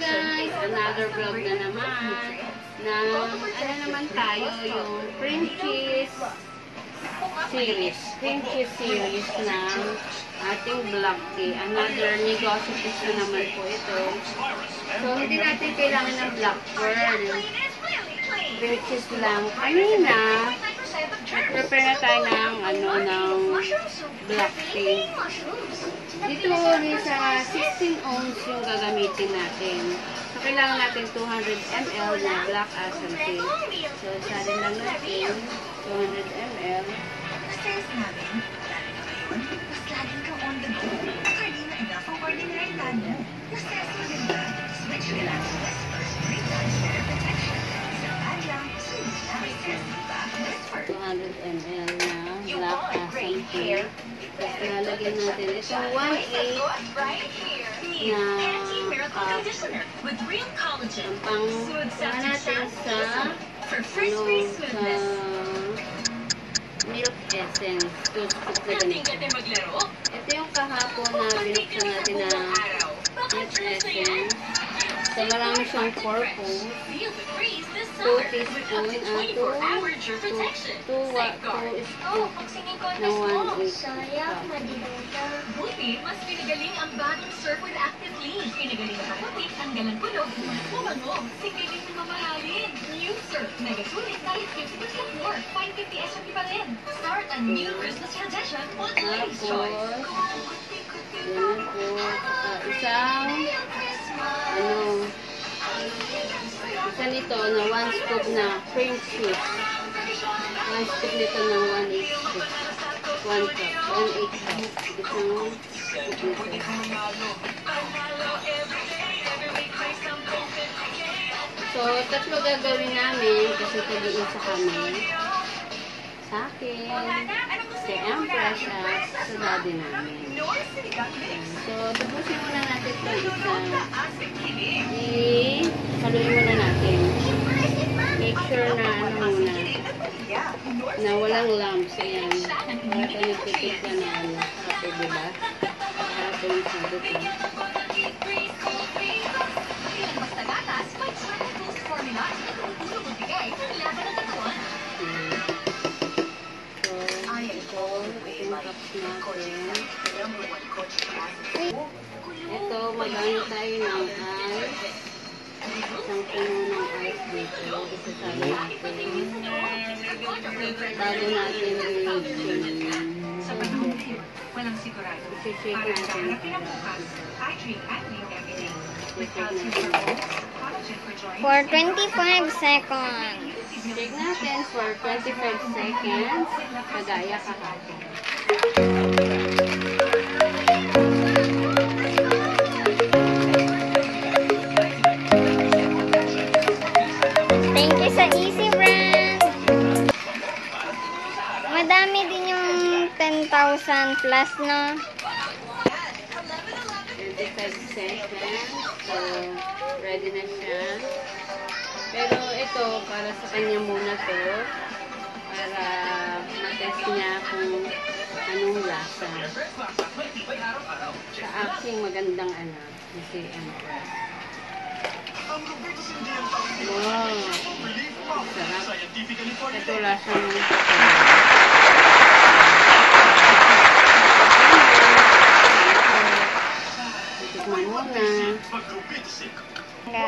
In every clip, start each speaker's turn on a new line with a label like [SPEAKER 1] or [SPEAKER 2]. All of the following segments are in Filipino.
[SPEAKER 1] guys, another vlog na naman na ano naman tayo yung cream cheese series. Cream cheese series ng ating black tea. Another negosyo na naman po ito. So, hindi natin kailangan ng black pearl. Cream cheese lang. Kanina, prepare na tayo ng ano, ng black tea. Dito sa 16 ounce yung gagamitin natin. So, kailangan natin 200 ml na black asal tea. So, salin lang natin 200 ml.
[SPEAKER 2] Mas laging kang on the go. Hindi na enough ang ordinary pad
[SPEAKER 1] lalagyan natin itong 1/8 na cup. Ang pang natin sa ano, sa milk essence. Ito yung kahapon na binuksan natin na milk essence. So, marami siyang purple.
[SPEAKER 2] Feel the breeze this
[SPEAKER 1] 2
[SPEAKER 2] summer
[SPEAKER 1] teaspoon,
[SPEAKER 2] with up to 24 hour
[SPEAKER 1] 2
[SPEAKER 2] germ protection.
[SPEAKER 1] 2 wa 2 scoop na 1
[SPEAKER 3] Sayang,
[SPEAKER 1] cup.
[SPEAKER 3] madiluta.
[SPEAKER 2] Buti, mas pinagaling ang bagong Surf with Active Clean. Pinagaling ang kaputi, tanggalan kulog, mas kumango. Sipiling mo mamahalin. New Surf, mega sulit kahit 50% more. 550 SRP pa rin. Start a new Christmas tradition on Ladies' Choice.
[SPEAKER 1] Yan po. Ah, isang, ano, isa nito na 1 scoop na cream cheese. 1 scoop nito ng 1 8 scoop. 1 cup. 1 8 cup. Isang. So, tatlo gagawin namin kasi tag-iisa kami. Sa akin, si Empress at sa namin. So, tapusin muna natin ito isa. I-haluin muna natin. Make sure na ano muna, na walang lumps. Ayan. Wala tayo nagtitip ka na ano. Harap diba?
[SPEAKER 2] May Chocolate Boost formula.
[SPEAKER 1] Cups natin. Ito, magano tayo ng ice. Isang puno ng ice dito. Isasali natin. Bago natin i-shake.
[SPEAKER 2] Sa walang sigurado.
[SPEAKER 1] I-shake
[SPEAKER 2] sa
[SPEAKER 1] natin.
[SPEAKER 2] For
[SPEAKER 3] 25 seconds.
[SPEAKER 1] Shake natin for 25 seconds. Kagaya kahapon.
[SPEAKER 3] Thank you sa Easy Brand. Madami din yung 10,000 plus, no?
[SPEAKER 1] 25 seconds. So, ready na siya. Pero ito, para sa kanya muna to. Para matest niya kung lasa. Sa aking magandang anak, si Empress. Wow! Sarap. Ito lasang Tikman muna.
[SPEAKER 3] Go.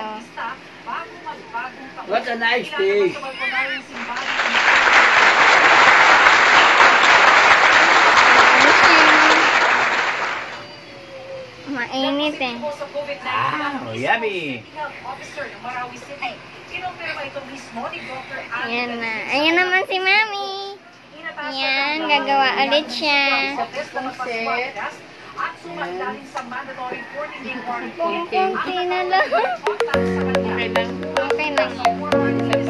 [SPEAKER 4] What a nice day.
[SPEAKER 3] Mainit eh.
[SPEAKER 4] Wow, yummy.
[SPEAKER 3] Ayan na. Ayan naman si Mami. Ayan, gagawa ulit siya.
[SPEAKER 1] Set.
[SPEAKER 3] Kunti na lang.
[SPEAKER 1] Okay lang.
[SPEAKER 3] Okay lang yan.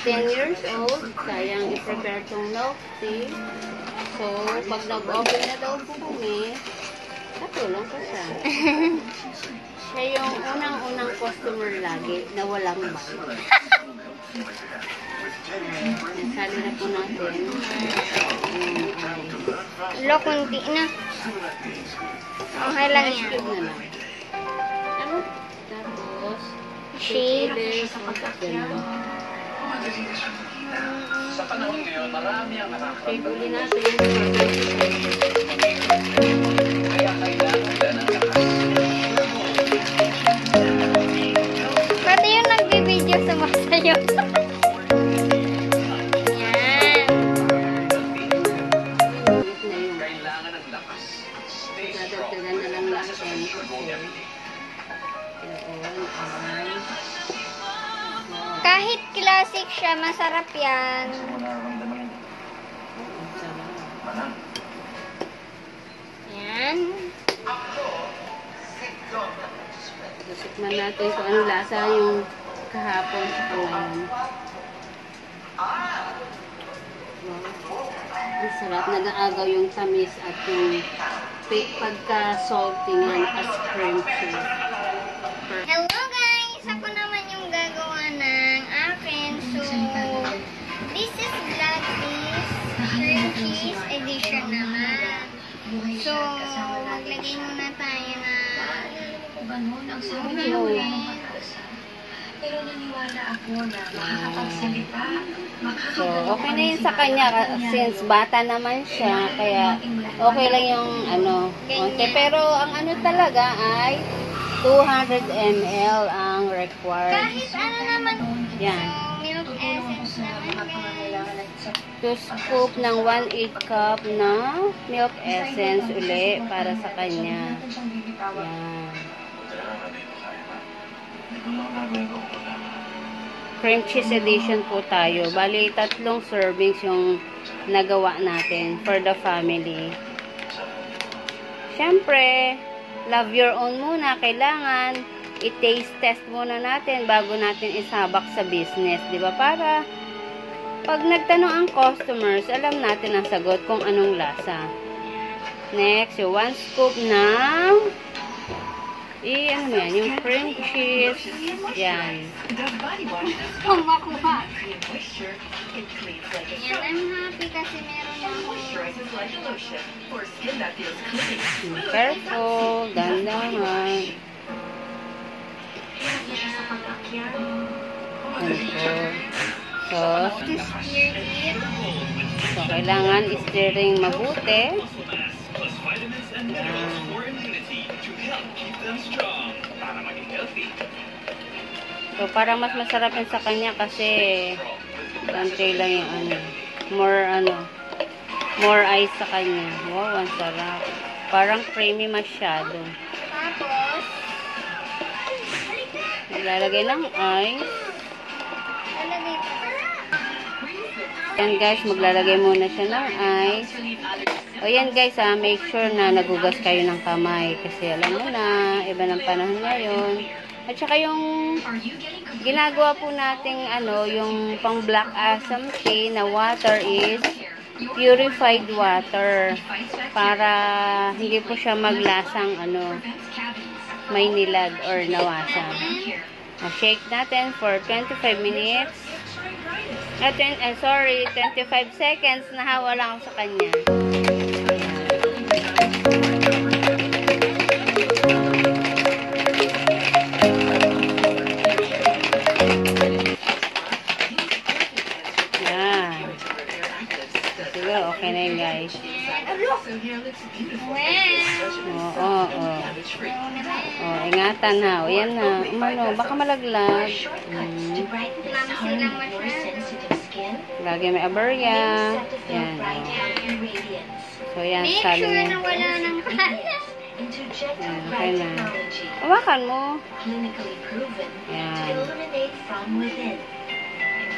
[SPEAKER 1] 10 years old, sayang i-prepare tong milk tea. So, pag nag-open na daw po kami, katulong ko siya. Siya yung unang-unang customer lagi na walang bayad. Sali na po natin. Ice.
[SPEAKER 3] Lo, kunti na. Okay lang yan.
[SPEAKER 1] cube na lang. Ano? Ulit. Ganun.
[SPEAKER 5] Sa panahon ngayon, marami ang
[SPEAKER 1] natin.
[SPEAKER 5] Kaya kailangan nila ng lakas.
[SPEAKER 3] Pati yung nagbibideo sa masayo. Yan.
[SPEAKER 1] Na.
[SPEAKER 5] Kailangan ng lakas. Stay strong.
[SPEAKER 1] Dadagdagan na lang
[SPEAKER 5] mo every day.
[SPEAKER 1] Yun, ay.
[SPEAKER 3] Kahit classic siya, masarap yan. Yan.
[SPEAKER 1] Tikman natin kung anong lasa yung kahapon sa ngayon. Wow. Ang sarap. Nag-aagaw yung tamis at yung pa- pagka-salty niyan as cream cheese.
[SPEAKER 3] Hello
[SPEAKER 2] ang sabi ng mga Pero naniwala ako na makakapagsalita,
[SPEAKER 1] So, okay na yun sa kanya ka- since bata naman siya. Kaya, okay lang yung ano, konti. Pero, ang ano talaga ay 200 ml ang required.
[SPEAKER 3] kahit ano naman.
[SPEAKER 1] Yan.
[SPEAKER 3] Milk essence naman.
[SPEAKER 1] 2 scoop ng 1/8 cup na milk essence uli para sa kanya. Yan. Cream cheese edition po tayo. Bali, tatlong servings yung nagawa natin for the family. Siyempre, love your own muna. Kailangan i-taste test muna natin bago natin isabak sa business. ba Para pag nagtanong ang customers, alam natin ang sagot kung anong lasa. Next, yung one scoop ng mo yan, yung cream cheese. Yan.
[SPEAKER 3] Kumakuha. Yan, I'm happy kasi meron na ako.
[SPEAKER 2] moisturizes like a lotion for skin that feels clean.
[SPEAKER 1] Careful, dandahan. Ganito. So, so, kailangan i-stirring mabuti.
[SPEAKER 5] Plus Para maging healthy.
[SPEAKER 1] So, parang mas masarap yun sa kanya kasi konti lang yung ano, more ano, more ice sa kanya. Wow, ang sarap. Parang creamy masyado.
[SPEAKER 3] Tapos,
[SPEAKER 1] Naglalagay ng ice.
[SPEAKER 3] lalagay ko.
[SPEAKER 1] Yan guys, maglalagay muna siya ng ice. O yan guys ha, make sure na nagugas kayo ng kamay. Kasi alam mo na, iba ng panahon ngayon. At saka yung ginagawa po nating ano, yung pang black asam tea na water is purified water. Para hindi po siya maglasang ano, may nilad or nawasa.
[SPEAKER 2] Here,
[SPEAKER 1] Ah, shake natin for 25 minutes. At twen- eh, sorry, 25 seconds. Nahawa lang ako sa kanya. Yan. O, yan na. Umano, baka malaglag. Mm. Lagi may aberya. Yan.
[SPEAKER 2] bright
[SPEAKER 1] oh. So, yan.
[SPEAKER 3] sure
[SPEAKER 1] niya. Yan, okay
[SPEAKER 2] bright
[SPEAKER 1] na. Hawakan mo. Yan.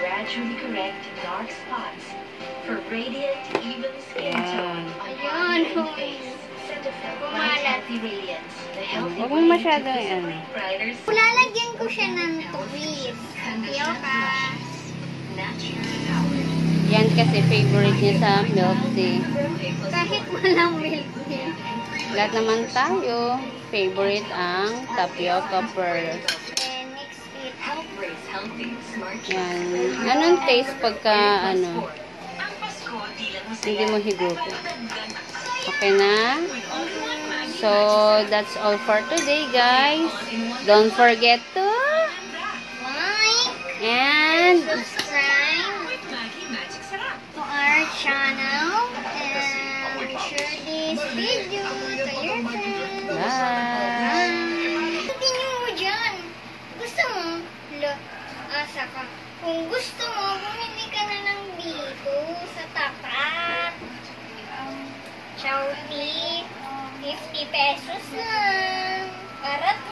[SPEAKER 2] gradually correct dark spots for radiant, even skin tone on and face. Cetaphil bright
[SPEAKER 3] Kumalat.
[SPEAKER 2] healthy radiance.
[SPEAKER 1] Huwag
[SPEAKER 2] way
[SPEAKER 1] mo
[SPEAKER 2] to
[SPEAKER 1] masyadong
[SPEAKER 2] visibly
[SPEAKER 1] ano.
[SPEAKER 3] Lalagyan ko siya ng twist. Ayaw ka.
[SPEAKER 1] kasi favorite niya sa milk tea.
[SPEAKER 3] Kahit walang milk tea.
[SPEAKER 1] Lahat naman tayo, favorite ang tapioca pearl. Yan. Anong taste pagka, ano, hindi mo?
[SPEAKER 2] Dagdag
[SPEAKER 1] Okay na? So, that's all for today, guys. Don't forget to
[SPEAKER 3] like,
[SPEAKER 1] and
[SPEAKER 3] subscribe to our channel and share this video to your friends.
[SPEAKER 1] bye.
[SPEAKER 3] Tingin mo dyan. Gusto mo? Lo, asa ka. Kung gusto mo, bumili ka na lang dito sa tapat. Um, Chowdy, 50 pesos lang. Para